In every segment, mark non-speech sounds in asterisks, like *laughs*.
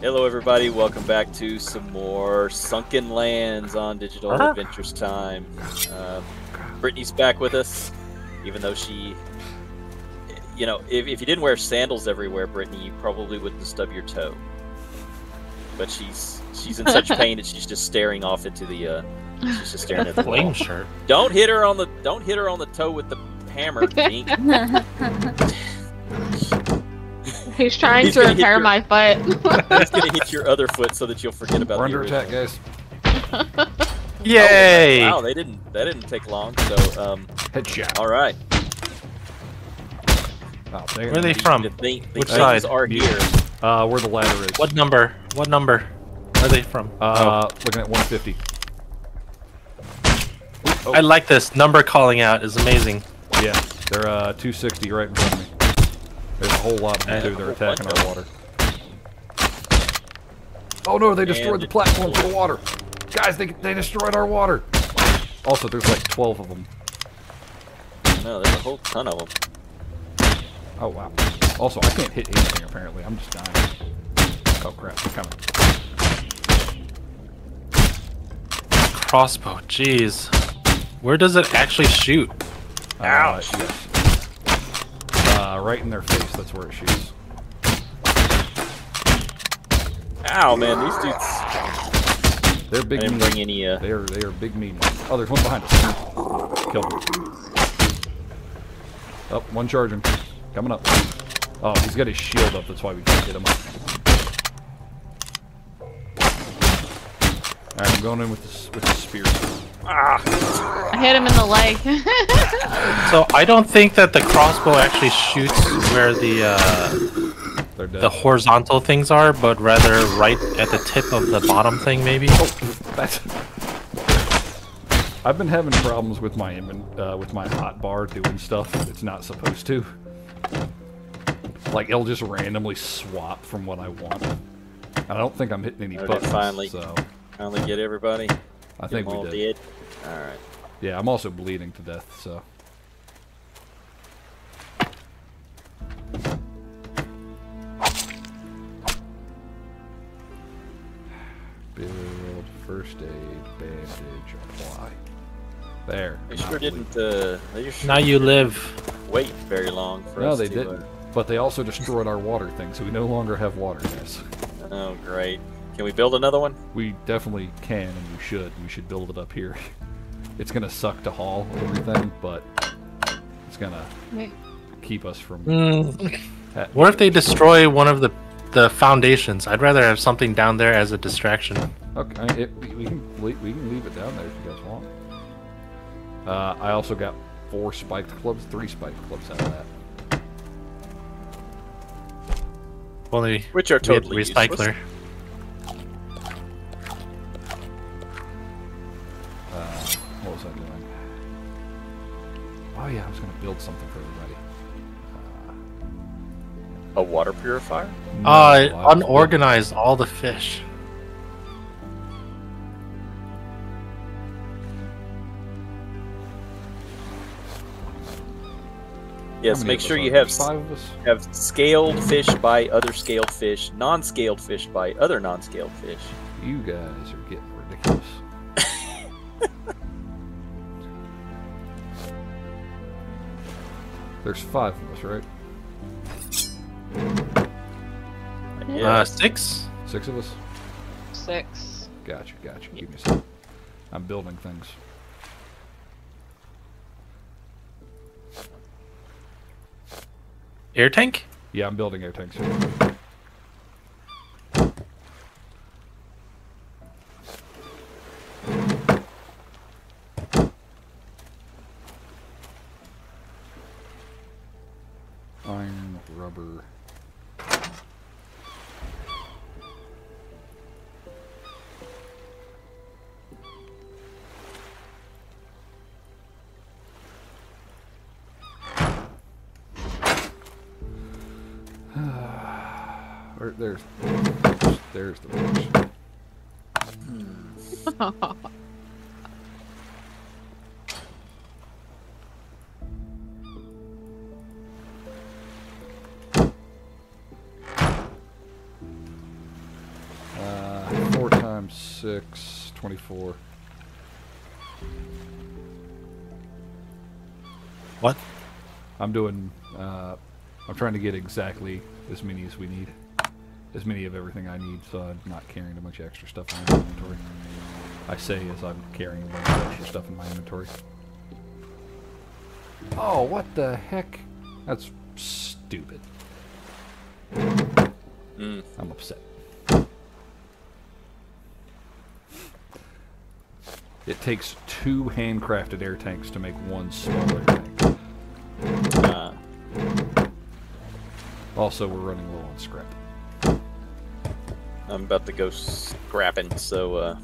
Hello, everybody. Welcome back to some more Sunkenlands on Digital Huh? Adventures Time. Uh, Brittany's back with us, even though she, you know, if, if you didn't wear sandals everywhere, Brittany, you probably wouldn't stub your toe. But she's she's in such *laughs* pain that she's just staring off into the. Uh, she's just staring at the Flame shirt. Don't hit her on the don't hit her on the toe with the hammer. *laughs* Dink. He's trying He's to gonna repair your- my foot. *laughs* He's gonna hit your other foot so that you'll forget about We're under attack, guys. Yay! Wow, they didn't that didn't take long. So um, Headshot. all right. Oh. Where are they from? The, thing, the Which things side? are here. Uh, where the ladder is. What number? What number? Where are they from? Uh, looking at 150. oh. I like this number calling out. is amazing. Yeah, they're uh 260 right in front of me. There's a whole lot of them too. They're attacking our water. Oh no, they destroyed the platform for the water. Guys, they they destroyed our water. Also, there's like 12 of them. No, there's a whole ton of them. Oh wow. Also, I can't hit anything apparently. I'm just dying. Oh crap, they're coming. Crossbow. Jeez. Where does it actually shoot? Ouch. Uh, yes. Uh, right in their face. That's where it shoots. Ow, man, these dudes. They're I big. didn't mean- bring any. Uh, They are they are big mean. ones. Oh, there's one behind us. Killed him. Up, one charging. Coming up. Oh, he's got his shield up. That's why we can't get him. All right, I'm going in with the with the spear. I hit him in the leg. *laughs* So I don't think that the crossbow actually shoots where the uh, the horizontal things are, but rather right at the tip of the bottom thing, maybe. That's. I've been having problems with my inven- uh, with my hotbar doing stuff it's not supposed to. Like it'll just randomly swap from what I want. I don't think I'm hitting any Oh, buttons. finally- So finally get everybody. I think we all did. All right. Yeah, I'm also bleeding to death. So. Build first aid, bandage, apply. There. They sure bleeding. didn't. Uh, they sure Now you live. wait very long for No, us they to. didn't. But they also destroyed our water thing, so we no longer have water, guys. Uh, oh, great. Can we build another one? We definitely can, and we should. We should build it up here. *laughs* It's gonna suck to haul everything, but it's gonna keep us from. Mm, what if they destroy one of the the foundations? I'd rather have something down there as a distraction. Okay, it, we, we can we can leave it down there if you guys want. Uh, I also got four spiked clubs, three spiked clubs out of that. Only Which are we totally useless. recycler. Uh, yeah, I was gonna build something for everybody. A water purifier? Uh, I unorganized all the fish. Yes. Make sure you have five of us. have scaled fish by other scaled fish, non-scaled fish by other non-scaled fish. You guys are getting ridiculous. There's five of us, right? Yeah. Uh, six. Six of us? six. Gotcha, gotcha. Give me a second. I'm building things. Air tank. Yeah, I'm building air tanks. here. Iron, rubber. *sighs* There's there's the *laughs* *laughs* bridge. 26, 24. What? I'm doing, uh, I'm trying to get exactly as many as we need. As many of everything I need, so I'm not carrying a bunch of extra stuff in my inventory. I say as I'm carrying a bunch of extra stuff in my inventory. Oh, what the heck? That's stupid. Mm. I'm upset. It takes two handcrafted air tanks to make one small air tank. Uh, Also, we're running low on scrap. I'm about to go scrapping, so uh,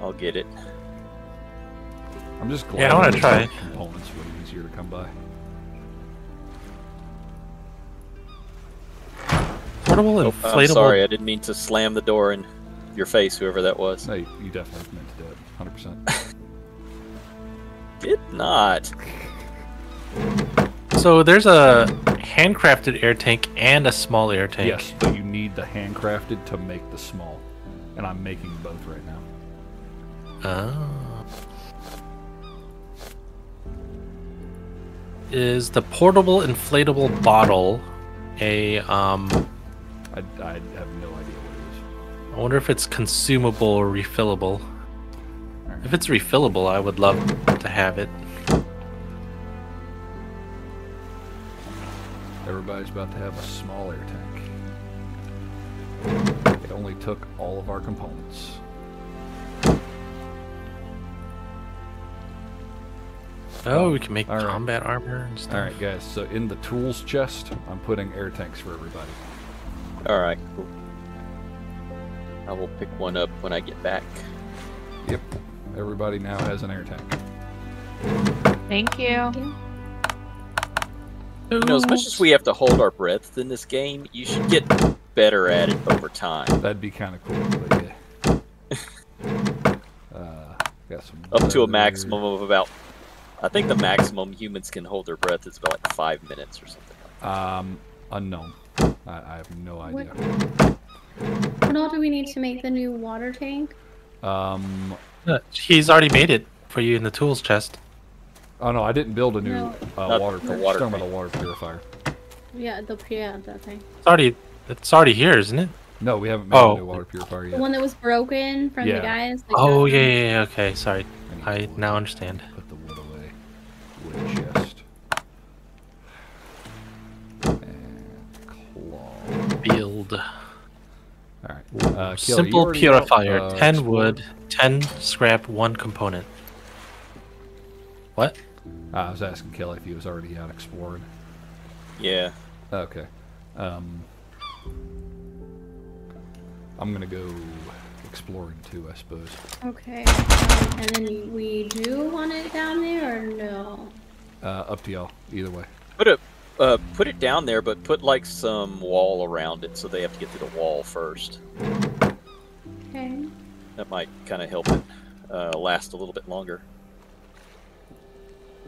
I'll get it. I'm just glad Yeah, I wanna try. components way easier to come by. Portable Oh, inflatable. I'm sorry, I didn't mean to slam the door in your face, whoever that was. No, you, you definitely meant to do it, 100%. Did not. So there's a handcrafted air tank and a small air tank. yes, but you need the handcrafted to make the small. And I'm making both right now. Oh. Is the portable inflatable bottle a um I, I have no idea what I wonder if it's consumable or refillable. it is. Alright. If it's refillable, I would love to have it. Everybody's about to have a small air tank. It only took all of our components. Oh, we can make All right. combat armor and stuff. Alright, guys, so in the tools chest, I'm putting air tanks for everybody. All right, cool. I will pick one up when I get back. Yep. Everybody now has an air tank. Thank you. You know, as much as we have to hold our breath in this game, you should get better at it over time. That'd be kind of cool, but yeah. *laughs* uh, got some Up to a leather. maximum of about. I think the maximum humans can hold their breath is about like five minutes or something. Um, unknown. I, I have no idea. What all do we need to make the new water tank? Um, Uh, He's already made it for you in the tools chest. oh no, I didn't build a new No. uh, water. the pur- water talking about tank. a water purifier. Yeah, the yeah, that thing. It's already it's already here, isn't it? No, we haven't made Oh. a new water purifier The yet. one that was broken from Yeah. the guys. like Oh that yeah, yeah, yeah, okay, sorry. need I now understand. Put the wood away. Wood chest. And claw. Build. Alright. Uh, Kelly, Simple purifier. out, uh, 10 explored? wood, 10 scrap, 1 component. What? Uh, I was asking Kelly if he was already out exploring. Yeah. Okay. Um, I'm gonna go exploring too, I suppose. Okay. um, and then we do want it down there or no? Uh, up to y'all. Either way. Put it, uh, put it down there, but put like some wall around it, so they have to get to the wall first. Okay. That might kind of help it uh, last a little bit longer.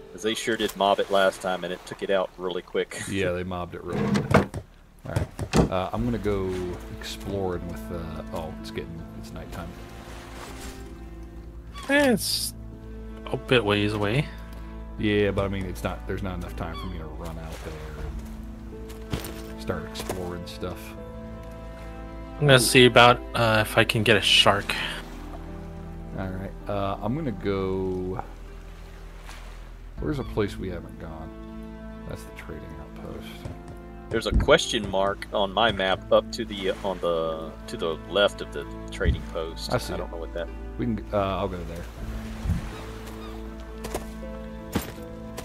Because they sure did mob it last time, and it took it out really quick. *laughs* Yeah, they mobbed it really good. Alright. Uh, I'm gonna go exploring with, uh, oh, it's getting, it's nighttime. Eh, it's a bit ways away. Yeah, but I mean, it's not, there's not enough time for me to run out there and start exploring stuff. I'm gonna see about uh, if I can get a shark. Alright, uh, I'm gonna go. Where's a place we haven't gone? That's the trading outpost. There's a question mark on my map up to the on the to the left of the trading post. I see I don't know what that. We can. Uh, I'll go there.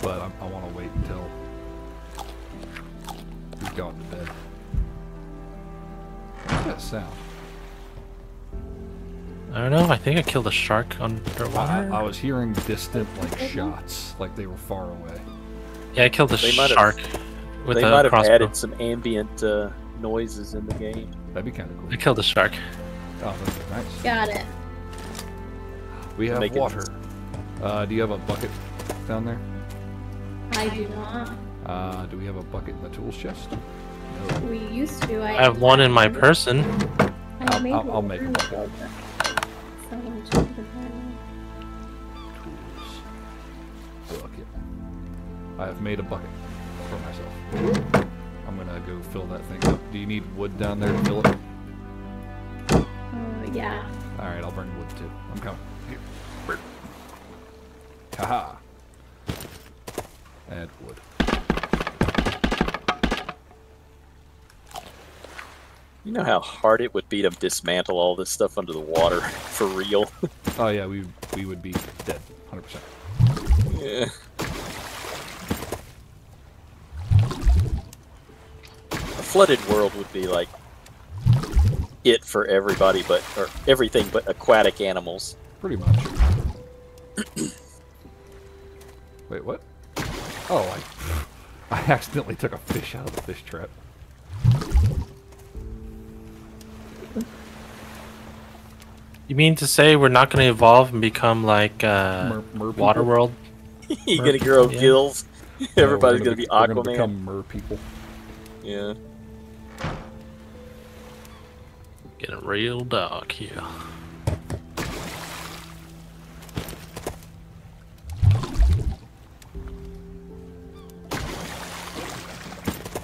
But I, I want to wait until he's gone to bed. What's that sound? I don't know. I think I killed a shark I, underwater. I was hearing distant like shots, like they were far away. yeah, I killed a They might have- shark with they a might have crossbow. added some ambient uh, noises in the game. That'd be kind of cool. I cool. killed a shark. Oh, that's nice. Got it. We have Make it- water. Uh, do you have a bucket down there? I do not. Uh, do we have a bucket in the tools chest? No. We used to. I, I have one in my person. I I'll- made I'll- I'll one make a earlier, bucket. So I'm just gonna put that on. Tools. Bucket. I have made a bucket for myself. I'm gonna go fill that thing up. Do you need wood down there to fill it? Uh, yeah. Alright, I'll bring wood too. I'm coming. Here. Haha. Add wood. You know how hard it would be to dismantle all this stuff under the water *laughs* for real? Oh yeah, we we would be dead, hundred percent. yeah. A flooded world would be like it for everybody but or everything but aquatic animals. Pretty much. *clears throat* Wait, what? Oh, I I accidentally took a fish out of the fish trap. You mean to say we're not going to evolve and become like uh, Mer- mer people? Waterworld? *laughs* You're gonna grow Yeah. gills. *laughs* *laughs* Yeah, we're Everybody's gonna, be Aquaman. we're gonna become mer people. Yeah. Getting real dark here.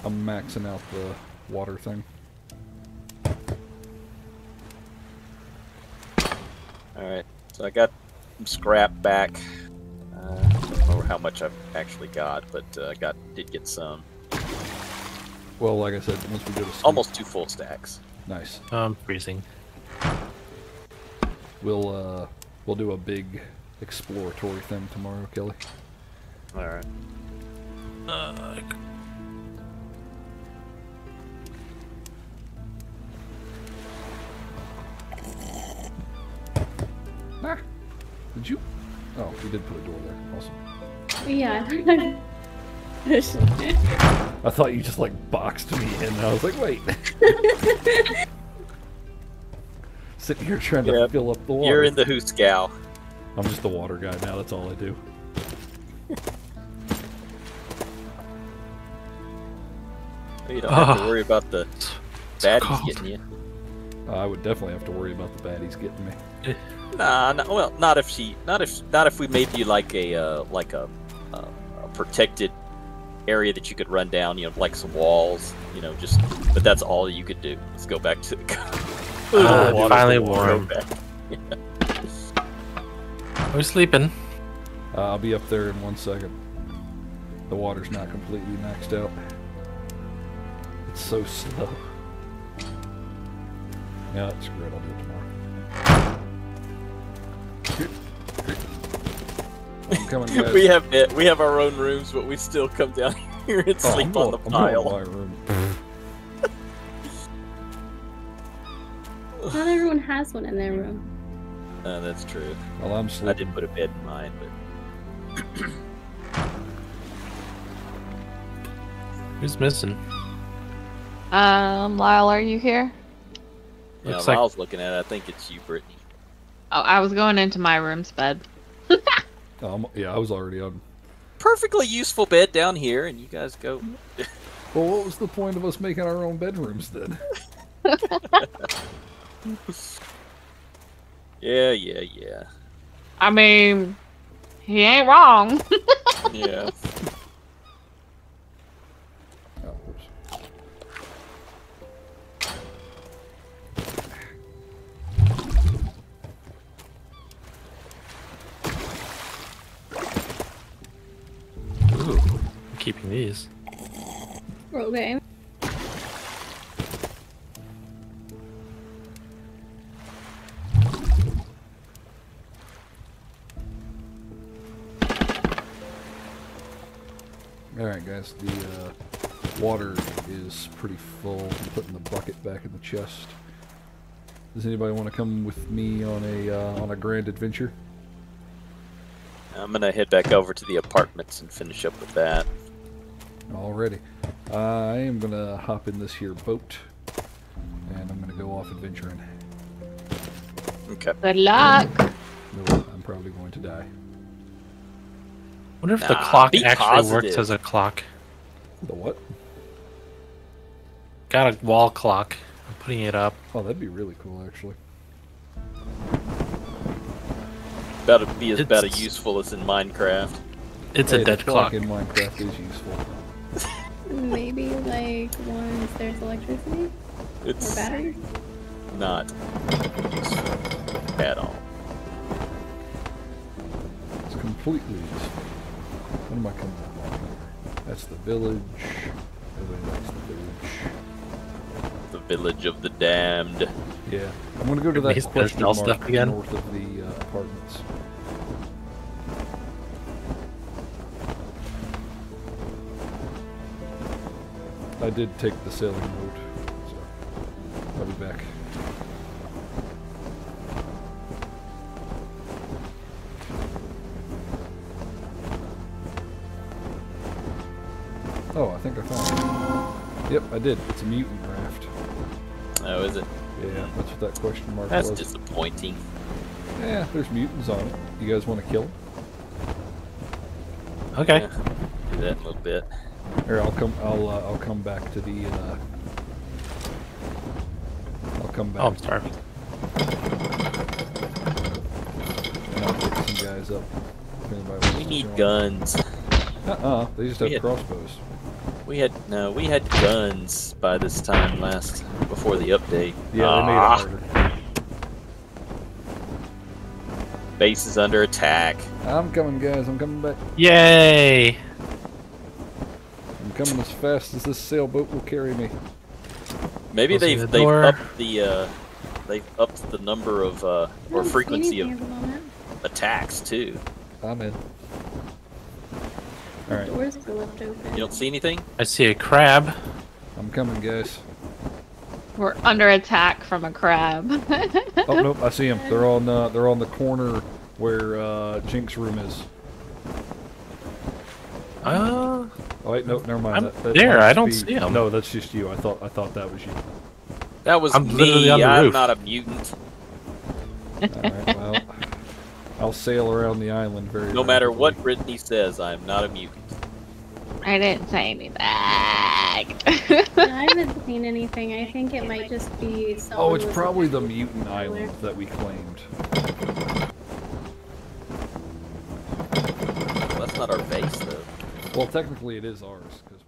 I'm maxing out the water thing. Alright. So I got some scrap back. Uh, I don't know how much I've actually got, but uh, I got did get some. Well, like I said, once we go to sleep, Almost two full stacks. nice. I'm freezing. We'll uh we'll do a big exploratory thing tomorrow, Kelly. Alright. Uh, did you? Oh, we did put a door there. Awesome. Yeah. *laughs* I thought you just like boxed me in. And I was like, wait. *laughs* Sitting here trying to Yep. fill up the water. You're in the Hooskow. I'm just the water guy now. That's all I do. You don't have to Ah. worry about the so baddies cold. getting you. I would definitely have to worry about the baddies getting me. *laughs* Nah, no, well, not if she, not if, not if we made you like a, uh, like a, uh, a protected area that you could run down, you know, like some walls, you know, just. But that's all you could do. Let's go back to the. *laughs* Water, finally warm. back. *laughs* We're sleeping. Uh, I'll be up there in one second. The water's not completely maxed out. It's so slow. Yeah, screw it. I'll do it I'm coming, guys. *laughs* we have it. We have our own rooms, but we still come down *laughs* here and Oh, sleep I'm on going- the I'm pile. my room. Not everyone has one in their room. Uh, that's true. While I'm I did put a bed in mine, but *clears throat* Who's missing? Um, Lyle, are you here? yeah, Looks when like- I was looking at it, I think it's you, Brittany. Oh, I was going into my room's bed. *laughs* Um, yeah, I was already on. Perfectly useful bed down here, and you guys go. Well, what was the point of us making our own bedrooms then? *laughs* *laughs* Yeah, yeah, yeah, I mean, he ain't wrong. *laughs* yeah. Keeping these. Okay. Alright, guys, the uh, water is pretty full. I'm putting the bucket back in the chest. Does anybody want to come with me on a uh, on a grand adventure? I'm gonna head back over to the apartments and finish up with that. Already. I am gonna hop in this here boat, and I'm gonna go off adventuring. Okay. Good luck. No, I'm probably going to die. wonder if the clock be actually works as a clock. The what? Got a wall clock. I'm putting it up. Oh, that'd be really cool, actually. About to be as about as It's- useful as in Minecraft. It's Hey, a the dead clock. in Minecraft is useful. *laughs* Maybe like once there's electricity or It's batteries. not at all. It's completely. What am I coming up on? That's the village. Everybody likes the village. The village of the damned. Yeah, I'm gonna go to that He's question mark stuff again? north of the uh, apartments. I did take the sailing road, so I'll be back. Oh, I think I found it. Yep, I did. It's a mutant raft. Oh, is it? Yeah, that's what that question mark That's was. disappointing. Yeah, there's mutants on it. You guys want to kill them? Okay. Yeah, do that in a little bit. Or I'll come. I'll. Uh, I'll come back to the. Uh, I'll come back Oh, I'm starving. and I'll pick some guys up. if anybody wants We need guns. Uh-uh. They just have We had- crossbows. We had no, we had guns by this time last before the update. Yeah, Ah, they made it harder. Base is under attack. I'm coming, guys. I'm coming back. Yay! I'm coming as fast as this sailboat will carry me. Maybe Closing they've the they've door. upped the uh, they've upped the number of uh, or frequency of at the moment. attacks too. I'm in. The All right, doors are left open. You don't see anything? I see a crab. I'm coming, guys. We're under attack from a crab. Oh *laughs* nope, I see them. They're on. Uh, they're on the corner where uh, Jink's room is. Uh, Oh wait, no, never mind. I'm that, that there, I don't be- see 'em. No, that's just you. I thought. I thought that was you. That was I'm literally me. on the I'm roof. not a mutant. All right. Well, *laughs* I'll sail around the island very. No matter what. Brittany says, I am not a mutant. I didn't say anything. *laughs* I haven't seen anything. I think it might just be. Oh, it's probably the mutant island that we claimed. That's not our base though. Well, technically it is ours because